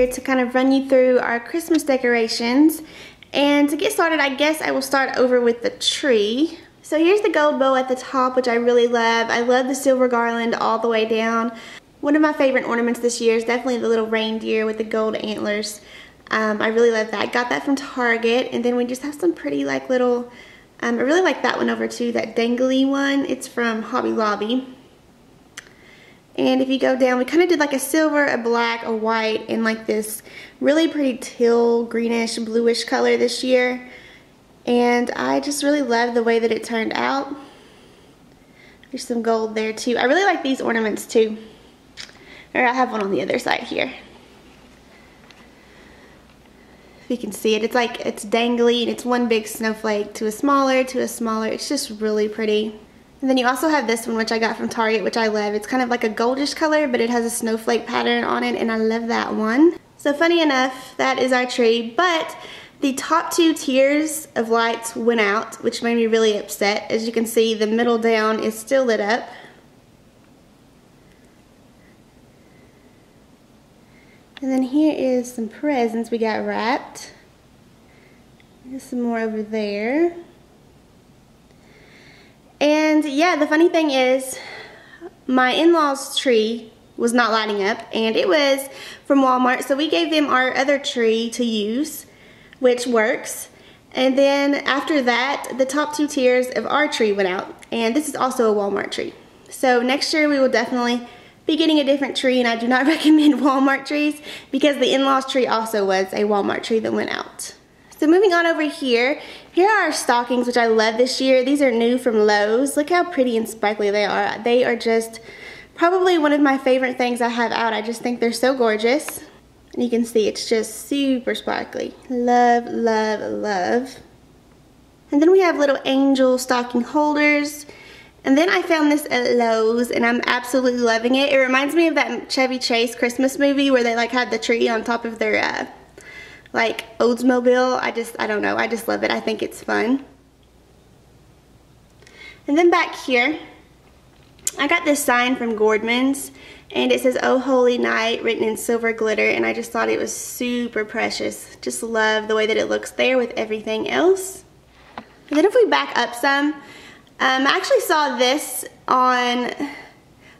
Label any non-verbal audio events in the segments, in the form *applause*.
Here to kind of run you through our Christmas decorations. And to get started, I guess I will start over with the tree. So here's the gold bow at the top, which I really love. I love the silver garland all the way down. One of my favorite ornaments this year is definitely the little reindeer with the gold antlers. Um, I really love that. Got that from Target. And then we just have some pretty like little, um, I really like that one over too, that dangly one. It's from Hobby Lobby. And if you go down, we kind of did like a silver, a black, a white, and like this really pretty teal, greenish, bluish color this year. And I just really love the way that it turned out. There's some gold there too. I really like these ornaments too. Or I have one on the other side here. If you can see it, it's like, it's dangly and it's one big snowflake to a smaller, to a smaller. It's just really pretty. And then you also have this one, which I got from Target, which I love. It's kind of like a goldish color, but it has a snowflake pattern on it, and I love that one. So funny enough, that is our tree, but the top two tiers of lights went out, which made me really upset. As you can see, the middle down is still lit up. And then here is some presents we got wrapped. There's some more over there. And yeah, the funny thing is, my in-laws tree was not lighting up and it was from Walmart. So we gave them our other tree to use, which works. And then after that, the top two tiers of our tree went out. And this is also a Walmart tree. So next year we will definitely be getting a different tree and I do not *laughs* recommend Walmart trees because the in-laws tree also was a Walmart tree that went out. So moving on over here, here are our stockings, which I love this year. These are new from Lowe's. Look how pretty and sparkly they are. They are just probably one of my favorite things I have out. I just think they're so gorgeous. And you can see it's just super sparkly. Love, love, love. And then we have little angel stocking holders. And then I found this at Lowe's and I'm absolutely loving it. It reminds me of that Chevy Chase Christmas movie where they like had the tree on top of their uh, like Oldsmobile. I just, I don't know, I just love it. I think it's fun. And then back here, I got this sign from Gordman's and it says Oh Holy Night written in silver glitter and I just thought it was super precious. Just love the way that it looks there with everything else. And then if we back up some, um, I actually saw this on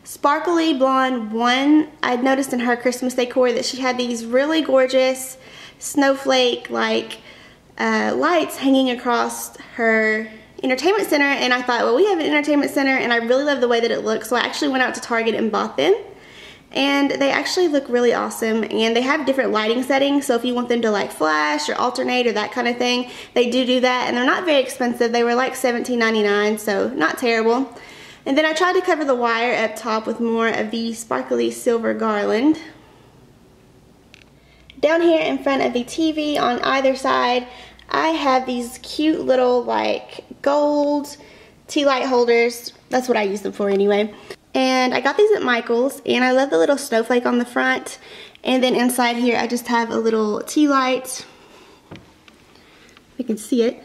Sparkly Blonde 1. I'd noticed in her Christmas decor that she had these really gorgeous snowflake like uh, lights hanging across her entertainment center and I thought well we have an entertainment center and I really love the way that it looks so I actually went out to Target and bought them. And they actually look really awesome and they have different lighting settings so if you want them to like flash or alternate or that kind of thing they do do that and they're not very expensive. They were like $17.99 so not terrible. And then I tried to cover the wire up top with more of the sparkly silver garland down here in front of the TV on either side, I have these cute little like gold tea light holders. That's what I use them for anyway. And I got these at Michael's and I love the little snowflake on the front. And then inside here I just have a little tea light. You can see it.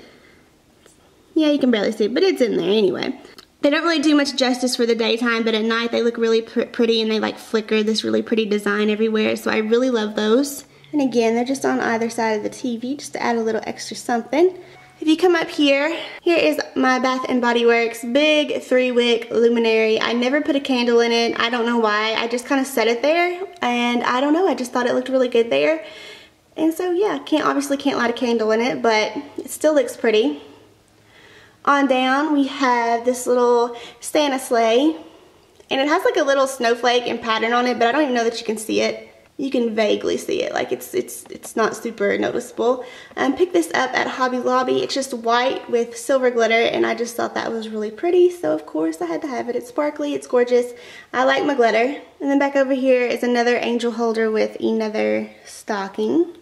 Yeah, you can barely see it, but it's in there anyway. They don't really do much justice for the daytime, but at night they look really pr pretty and they like flicker this really pretty design everywhere. So I really love those. And again, they're just on either side of the TV just to add a little extra something. If you come up here, here is my Bath & Body Works big three wick luminary. I never put a candle in it. I don't know why. I just kind of set it there and I don't know. I just thought it looked really good there. And so yeah, can't obviously can't light a candle in it, but it still looks pretty. On down, we have this little Santa sleigh. And it has like a little snowflake and pattern on it, but I don't even know that you can see it you can vaguely see it like it's it's it's not super noticeable. Um, pick this up at Hobby Lobby. It's just white with silver glitter and I just thought that was really pretty so of course I had to have it. It's sparkly it's gorgeous. I like my glitter. And then back over here is another angel holder with another stocking.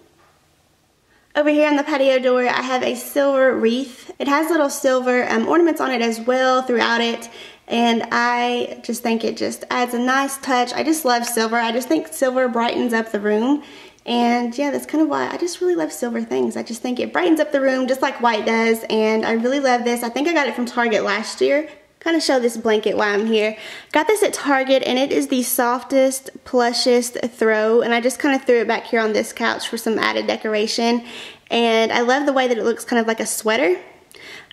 Over here on the patio door, I have a silver wreath. It has little silver um, ornaments on it as well throughout it and I just think it just adds a nice touch. I just love silver. I just think silver brightens up the room. And yeah, that's kind of why I just really love silver things. I just think it brightens up the room just like white does. And I really love this. I think I got it from Target last year kind of show this blanket while I'm here. Got this at Target and it is the softest, plushest throw and I just kind of threw it back here on this couch for some added decoration and I love the way that it looks kind of like a sweater.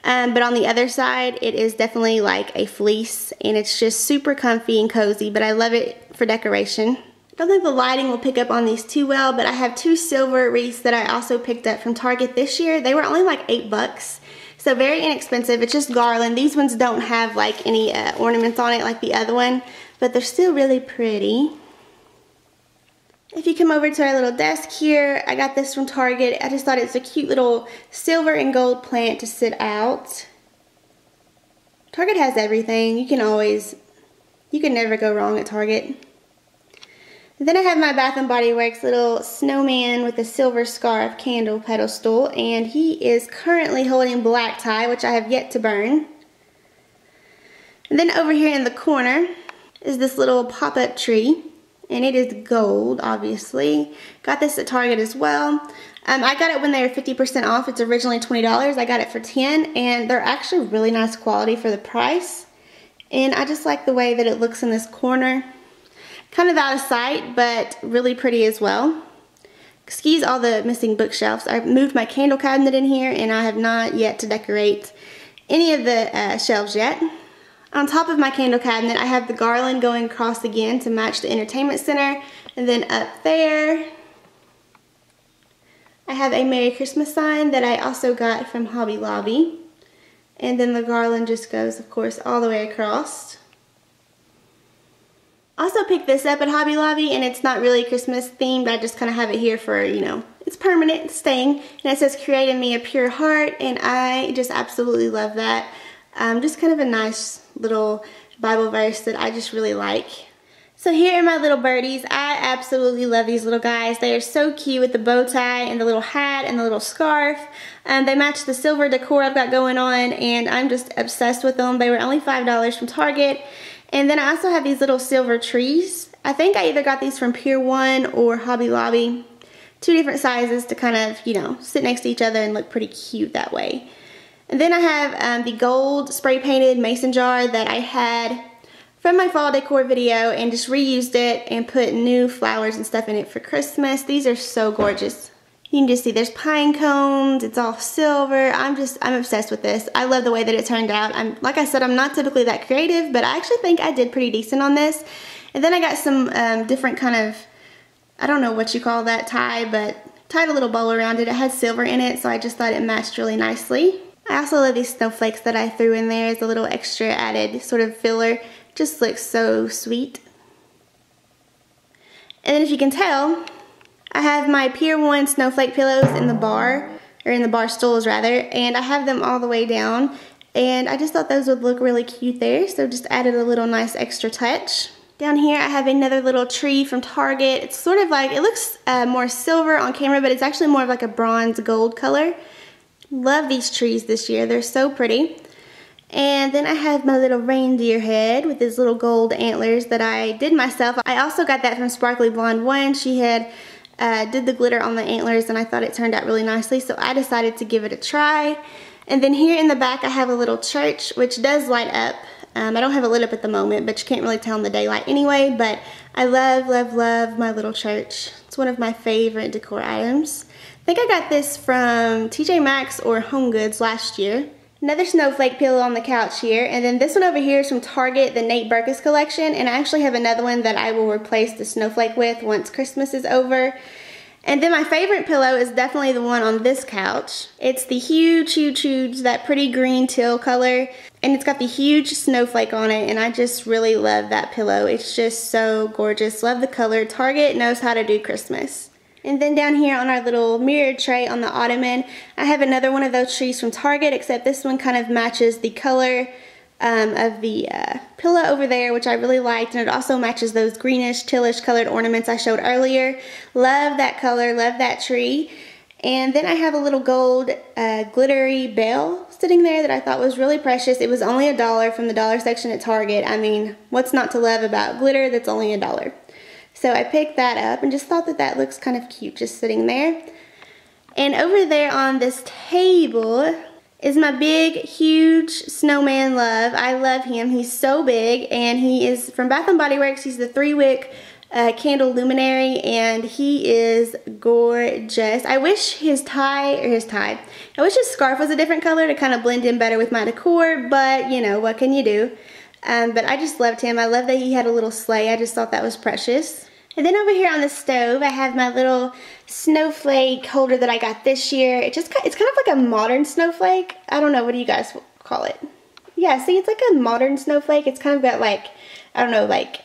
Um, but on the other side, it is definitely like a fleece and it's just super comfy and cozy, but I love it for decoration. I don't think the lighting will pick up on these too well, but I have two silver wreaths that I also picked up from Target this year. They were only like eight bucks. So very inexpensive. It's just garland. These ones don't have like any uh, ornaments on it like the other one, but they're still really pretty. If you come over to our little desk here, I got this from Target. I just thought it's a cute little silver and gold plant to sit out. Target has everything. You can always, you can never go wrong at Target. Then I have my Bath & Body Works little snowman with a silver scarf candle pedestal, and he is currently holding black tie, which I have yet to burn. And then over here in the corner is this little pop-up tree, and it is gold, obviously. Got this at Target as well. Um, I got it when they were 50% off. It's originally $20. I got it for 10 and they're actually really nice quality for the price. And I just like the way that it looks in this corner. Kind of out of sight, but really pretty as well. Excuse all the missing bookshelves. I've moved my candle cabinet in here and I have not yet to decorate any of the uh, shelves yet. On top of my candle cabinet, I have the garland going across again to match the entertainment center. And then up there, I have a Merry Christmas sign that I also got from Hobby Lobby. And then the garland just goes, of course, all the way across. Also picked this up at Hobby Lobby and it's not really Christmas themed. But I just kind of have it here for, you know, it's permanent, staying. And it says, create in me a pure heart. And I just absolutely love that. Um, just kind of a nice little Bible verse that I just really like. So here are my little birdies. I absolutely love these little guys. They are so cute with the bow tie and the little hat and the little scarf. Um, they match the silver decor I've got going on and I'm just obsessed with them. They were only $5 from Target and then I also have these little silver trees. I think I either got these from Pier 1 or Hobby Lobby. Two different sizes to kind of, you know, sit next to each other and look pretty cute that way. And then I have um, the gold spray painted mason jar that I had from my fall decor video and just reused it and put new flowers and stuff in it for Christmas. These are so gorgeous. You can just see there's pine cones, it's all silver. I'm just, I'm obsessed with this. I love the way that it turned out. I'm, like I said, I'm not typically that creative, but I actually think I did pretty decent on this. And then I got some um, different kind of, I don't know what you call that tie, but tied a little bow around it. It had silver in it, so I just thought it matched really nicely. I also love these snowflakes that I threw in there as a little extra added sort of filler. Just looks so sweet. And then if you can tell, I have my Pier 1 snowflake pillows in the bar, or in the bar stools rather, and I have them all the way down. And I just thought those would look really cute there, so just added a little nice extra touch. Down here I have another little tree from Target. It's sort of like, it looks uh, more silver on camera, but it's actually more of like a bronze gold color. Love these trees this year, they're so pretty. And then I have my little reindeer head with his little gold antlers that I did myself. I also got that from Sparkly Blonde 1. She had uh, did the glitter on the antlers and I thought it turned out really nicely so I decided to give it a try. And then here in the back I have a little church which does light up. Um, I don't have it lit up at the moment but you can't really tell in the daylight anyway but I love, love, love my little church. It's one of my favorite decor items. I think I got this from TJ Maxx or Home Goods last year. Another snowflake pillow on the couch here. And then this one over here is from Target, the Nate Berkus collection. And I actually have another one that I will replace the snowflake with once Christmas is over. And then my favorite pillow is definitely the one on this couch. It's the huge, huge, huge, that pretty green teal color. And it's got the huge snowflake on it. And I just really love that pillow. It's just so gorgeous. Love the color. Target knows how to do Christmas. And then down here on our little mirror tray on the ottoman, I have another one of those trees from Target, except this one kind of matches the color um, of the uh, pillow over there, which I really liked, and it also matches those greenish, tealish colored ornaments I showed earlier. Love that color, love that tree. And then I have a little gold uh, glittery bell sitting there that I thought was really precious. It was only a dollar from the dollar section at Target. I mean, what's not to love about glitter that's only a dollar? So I picked that up and just thought that that looks kind of cute just sitting there. And over there on this table, is my big, huge snowman love. I love him. He's so big, and he is from Bath & Body Works. He's the three-wick uh, candle luminary, and he is gorgeous. I wish his tie, or his tie, I wish his scarf was a different color to kind of blend in better with my decor, but, you know, what can you do? Um, but I just loved him. I love that he had a little sleigh. I just thought that was precious. And then over here on the stove, I have my little snowflake holder that I got this year. It just it's kind of like a modern snowflake. I don't know, what do you guys call it? Yeah, see, it's like a modern snowflake. It's kind of got like, I don't know, like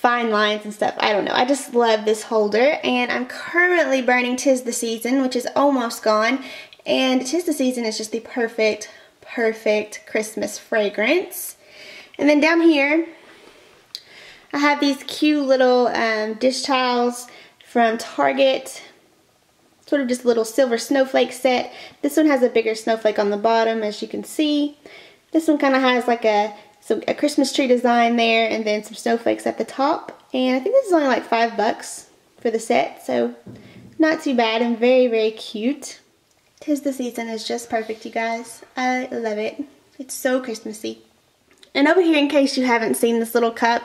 fine lines and stuff. I don't know. I just love this holder. And I'm currently burning Tis the Season, which is almost gone. And Tis the Season is just the perfect, perfect Christmas fragrance. And then down here, I have these cute little um, dish towels from Target. Sort of just a little silver snowflake set. This one has a bigger snowflake on the bottom, as you can see. This one kind of has like a, some, a Christmas tree design there and then some snowflakes at the top. And I think this is only like five bucks for the set, so not too bad and very, very cute. Tis the season is just perfect, you guys. I love it. It's so Christmassy. And over here, in case you haven't seen this little cup,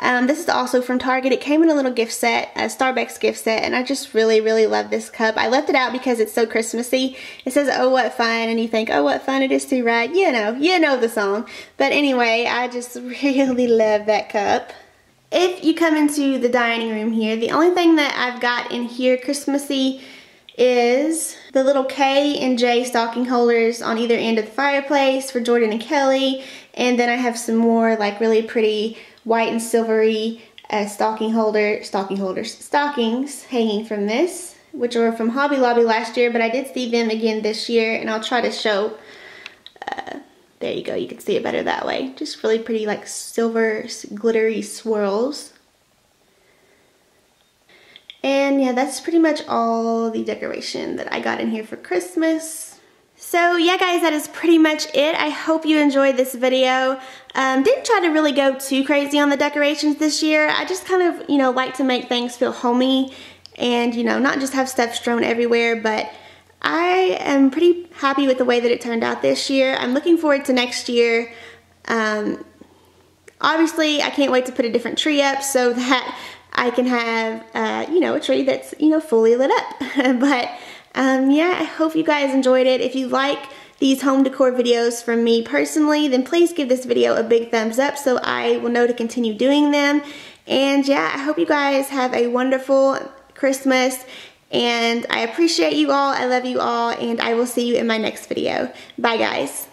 um, this is also from Target. It came in a little gift set, a Starbucks gift set, and I just really, really love this cup. I left it out because it's so Christmassy. It says, oh, what fun, and you think, oh, what fun it is to ride. You know, you know the song. But anyway, I just *laughs* really love that cup. If you come into the dining room here, the only thing that I've got in here Christmassy is the little K and J stocking holders on either end of the fireplace for Jordan and Kelley. And then I have some more like really pretty white and silvery uh, stocking holder, stocking holders, stockings hanging from this, which were from Hobby Lobby last year, but I did see them again this year, and I'll try to show, uh, there you go, you can see it better that way. Just really pretty like silver glittery swirls. And yeah, that's pretty much all the decoration that I got in here for Christmas. So yeah guys, that is pretty much it. I hope you enjoyed this video. Um, didn't try to really go too crazy on the decorations this year. I just kind of, you know, like to make things feel homey and, you know, not just have stuff strewn everywhere, but I am pretty happy with the way that it turned out this year. I'm looking forward to next year. Um, obviously, I can't wait to put a different tree up so *laughs* that I can have, uh, you know, a tree that's, you know, fully lit up. *laughs* but um, yeah, I hope you guys enjoyed it. If you like these home decor videos from me personally, then please give this video a big thumbs up so I will know to continue doing them. And yeah, I hope you guys have a wonderful Christmas and I appreciate you all. I love you all and I will see you in my next video. Bye guys.